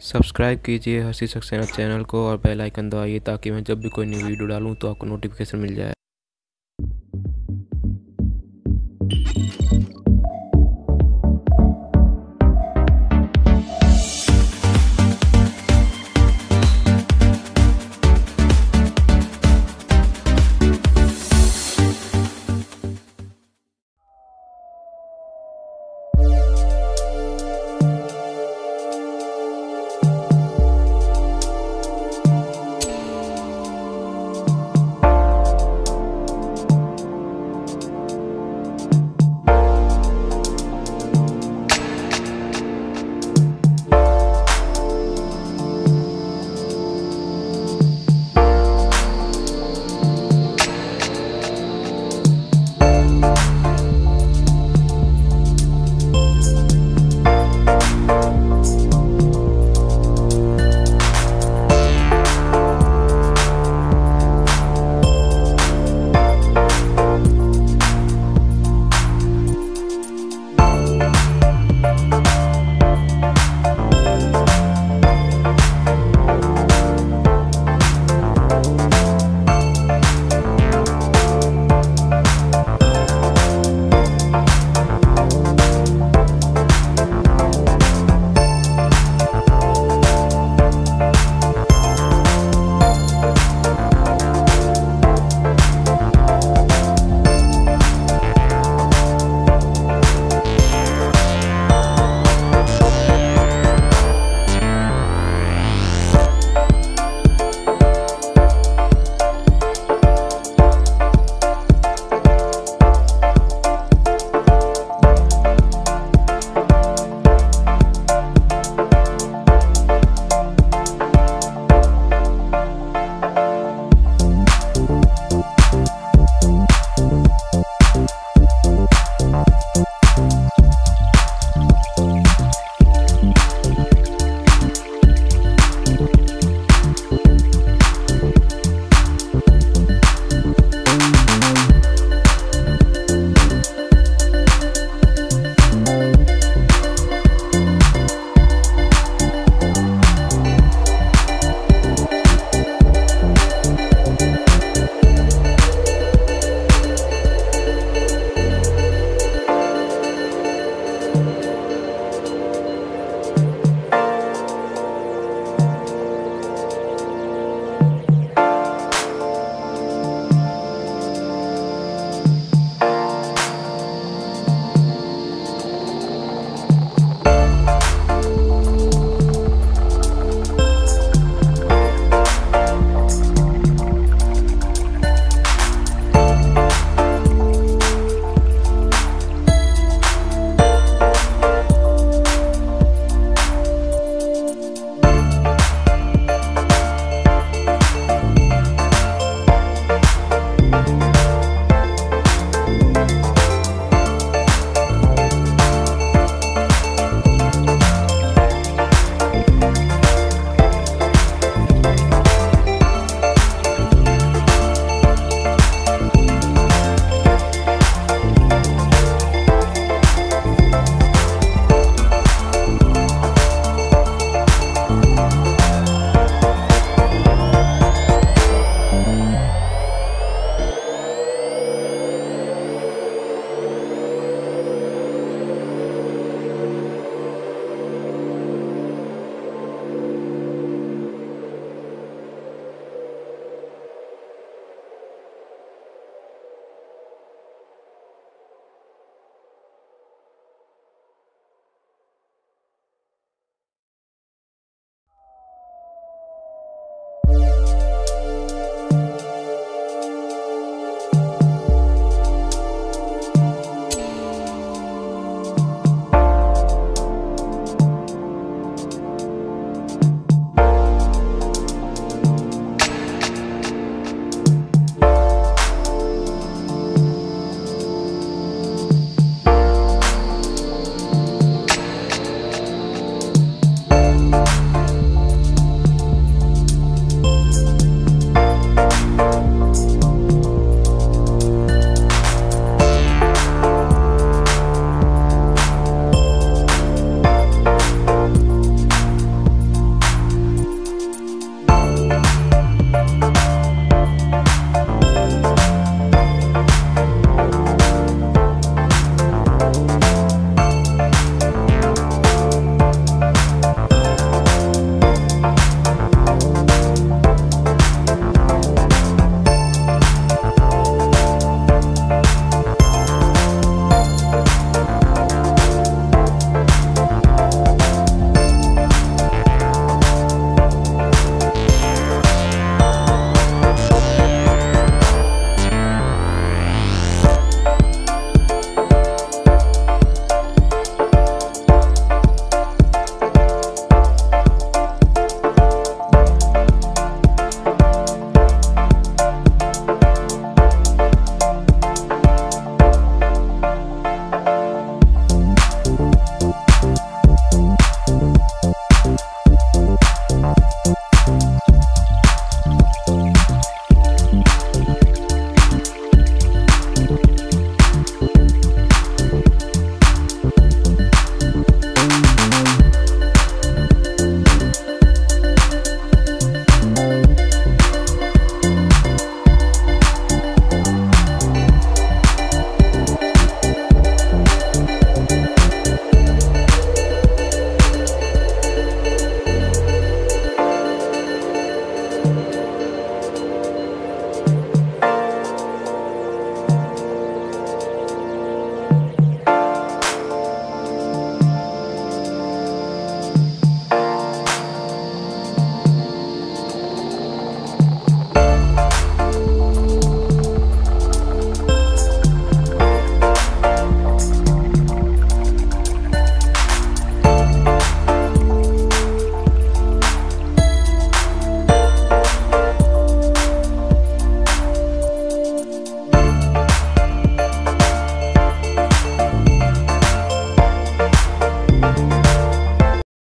Subscribe कीजिए हसी Saxena channel को और बेल आइकन दबाइए ताकि मैं जब भी कोई न्यू वीडियो डालूं तो आपको नोटिफिकेशन मिल जाए।